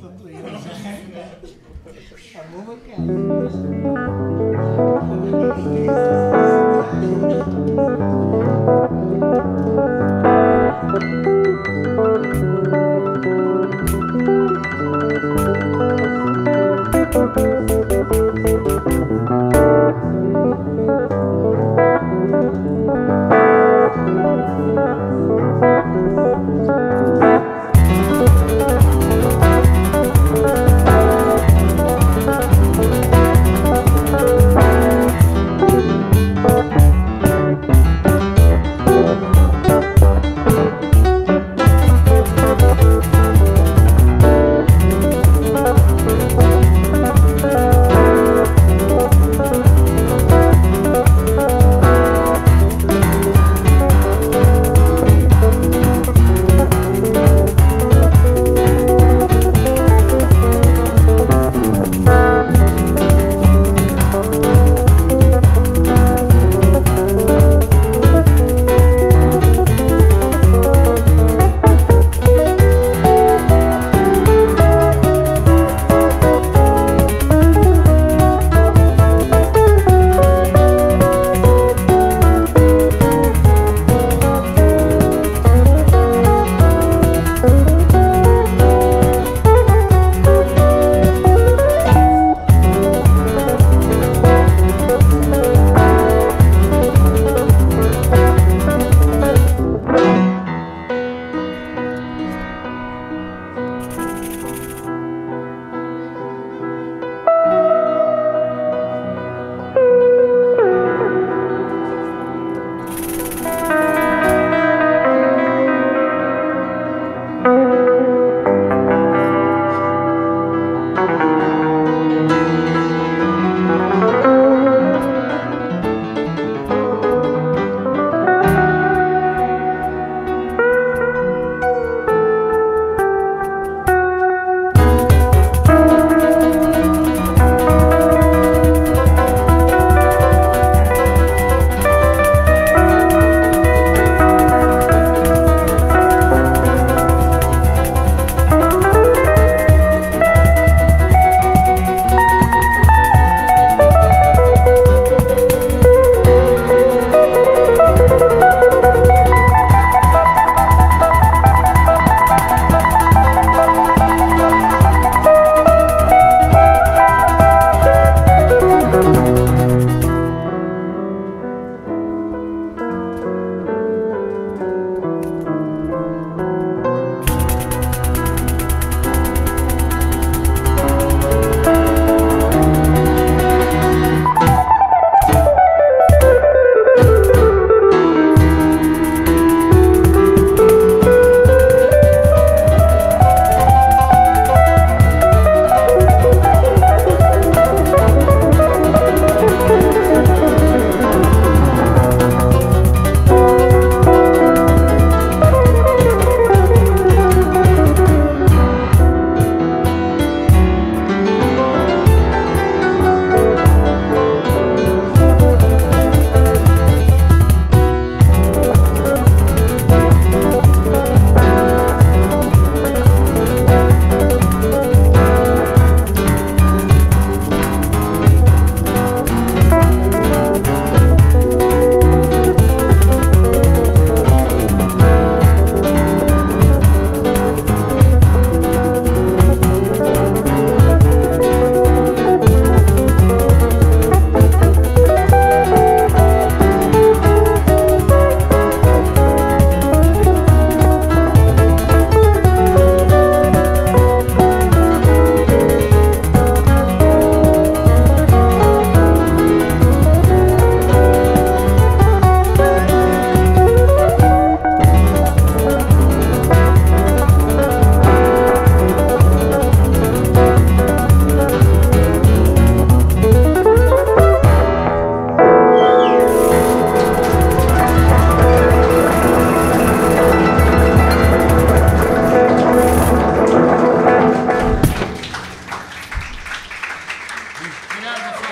tatueiras. A bomba caiu. Gracias.